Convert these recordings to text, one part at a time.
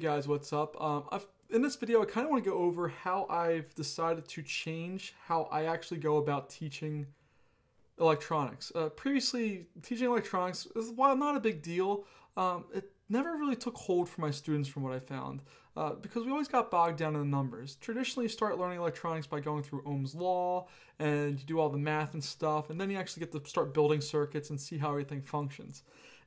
guys, what's up? Um, in this video, I kind of want to go over how I've decided to change how I actually go about teaching electronics. Uh, previously, teaching electronics is, while not a big deal, um, it never really took hold for my students from what I found uh, because we always got bogged down in the numbers. Traditionally, you start learning electronics by going through Ohm's law and you do all the math and stuff, and then you actually get to start building circuits and see how everything functions.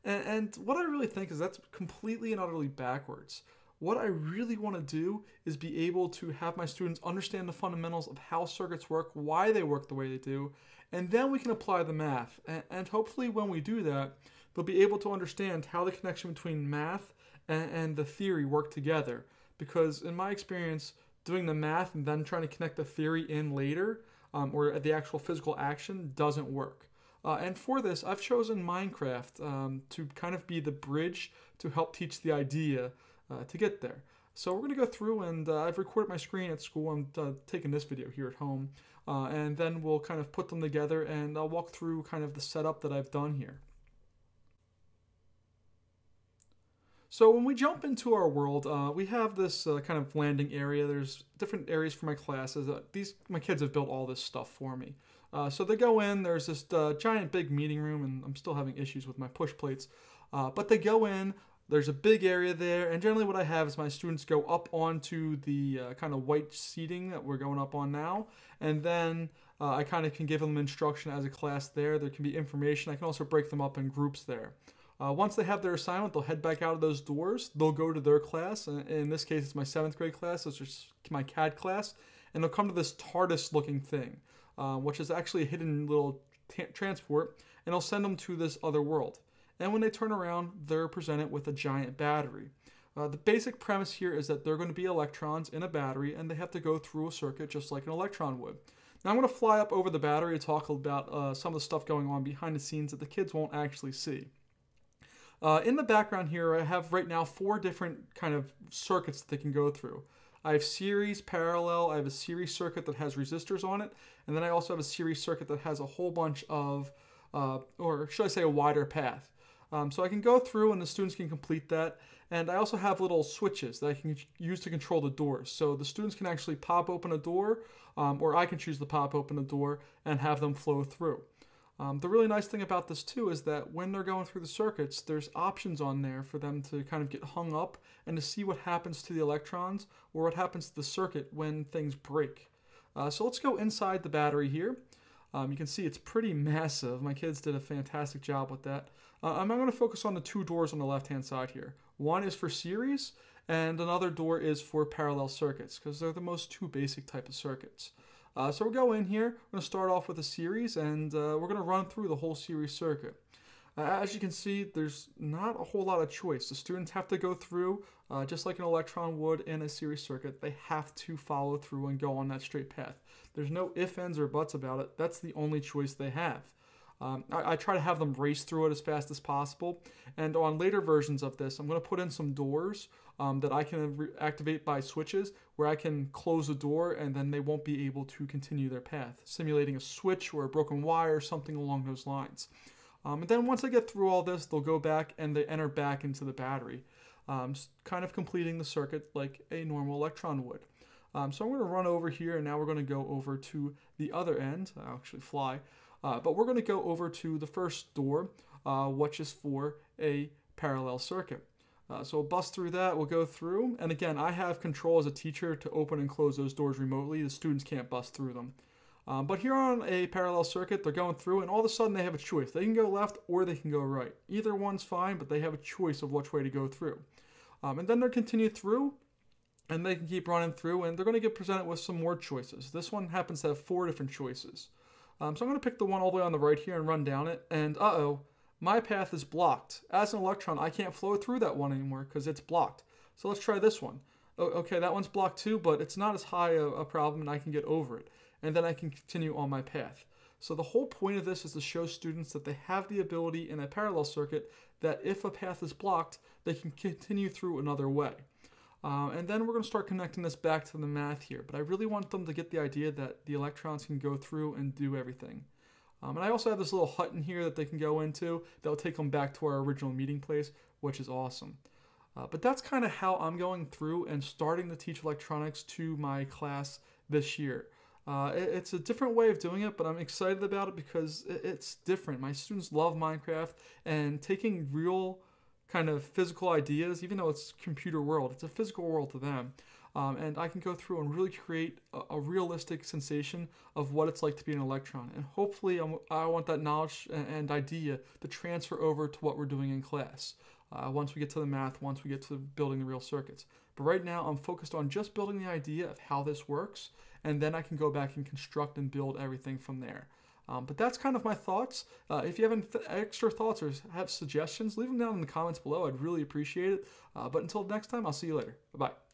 And, and what I really think is that's completely and utterly backwards. What I really want to do is be able to have my students understand the fundamentals of how circuits work, why they work the way they do, and then we can apply the math. And, hopefully, when we do that, they'll be able to understand how the connection between math and, and the theory work together. Because, in my experience, doing the math and then trying to connect the theory in later, um, or the actual physical action, doesn't work. Uh, and for this, I've chosen Minecraft um, to kind of be the bridge to help teach the idea uh, to get there. So we're going to go through and uh, I've recorded my screen at school. I'm uh, taking this video here at home. Uh, and then we'll kind of put them together and I'll walk through kind of the setup that I've done here. So when we jump into our world, uh, we have this uh, kind of landing area. There's different areas for my classes. Uh, these my kids have built all this stuff for me. So they go in. There's this giant big meeting room, and I'm still having issues with my push plates. But they go in. There's a big area there, and generally what I have is my students go up onto the kind of white seating that we're going up on now, and then I kind of can give them instruction as a class there. There can be information. I can also break them up in groups there. Uh, once they have their assignment, they'll head back out of those doors. They'll go to their class. And in this case, it's my seventh grade class. It's just my CAD class. And they'll come to this TARDIS looking thing, uh, which is actually a hidden little transport. And it'll send them to this other world. And when they turn around, they're presented with a giant battery. Uh, the basic premise here is that they're going to be electrons in a battery and they have to go through a circuit just like an electron would. Now I'm going to fly up over the battery to talk about uh, some of the stuff going on behind the scenes that the kids won't actually see. Uh, in the background here, I have right now four different kind of circuits that they can go through. I have series, parallel, I have a series circuit that has resistors on it, and then I also have a series circuit that has a whole bunch of, uh, or should I say a wider path. Um, so I can go through and the students can complete that. And I also have little switches that I can use to control the doors. So the students can actually pop open a door, um, or I can choose to pop open a door and have them flow through. Um, the really nice thing about this too is that when they're going through the circuits, there's options on there for them to kind of get hung up and to see what happens to the electrons or what happens to the circuit when things break. Uh, so let's go inside the battery here. Um, you can see it's pretty massive. My kids did a fantastic job with that. Uh, I'm going to focus on the two doors on the left hand side here. One is for series and another door is for parallel circuits because they're the most two basic type of circuits. Uh, so we'll go in here, we're going to start off with a series, and uh, we're going to run through the whole series circuit. As you can see, there's not a whole lot of choice. The students have to go through, uh, just like an electron would in a series circuit, they have to follow through and go on that straight path. There's no ifs, ands, or buts about it. That's the only choice they have. Um, I, I, try to have them race through it as fast as possible. And on later versions of this, I'm going to put in some doors um, that I can activate by switches where I can close a door and then they won't be able to continue their path, simulating a switch or a broken wire or something along those lines. Um, and then once they get through all this, they'll go back and they enter back into the battery, um, kind of completing the circuit like a normal electron would. Um, so I'm going to run over here and now we're going to go over to the other end. I'll actually fly. Uh, but we're going to go over to the first door, uh, which is for a parallel circuit. Uh, so we'll bust through that, we'll go through, and again, I have control as a teacher to open and close those doors remotely. The students can't bust through them. Um, but here on a parallel circuit, they're going through, and all of a sudden they have a choice. They can go left or they can go right. Either one's fine, but they have a choice of which way to go through. Um, and then they'll continue through, and they can keep running through, and they're going to get presented with some more choices. This one happens to have four different choices. Um, so I'm going to pick the one all the way on the right here and run down it. And uh-oh, my path is blocked. As an electron, I can't flow through that one anymore because it's blocked. So let's try this one. okay, that one's blocked too, but it's not as high a problem and I can get over it. And then I can continue on my path. So the whole point of this is to show students that they have the ability in a parallel circuit that if a path is blocked, they can continue through another way. Uh, and then we're going to start connecting this back to the math here. But I really want them to get the idea that the electrons can go through and do everything. Um, and I also have this little hut in here that they can go into that will take them back to our original meeting place, which is awesome. Uh, but that's kind of how I'm going through and starting to teach electronics to my class this year. Uh, it, it's a different way of doing it, but I'm excited about it because it, it's different. My students love Minecraft and taking real kind of physical ideas, even though it's computer world, it's a physical world to them. Um, and I can go through and really create a, a, realistic sensation of what it's like to be an electron. And hopefully, I'm, i want that knowledge and, idea to transfer over to what we're doing in class. Uh, once we get to the math, once we get to building the real circuits. But right now, I'm focused on just building the idea of how this works, and then I can go back and construct and build everything from there. Um, but that's kind of my thoughts. Uh, if you have any th- extra thoughts or have suggestions, leave them down in the comments below. I'd really appreciate it. Uh, but until next time, I'll see you later. Bye bye.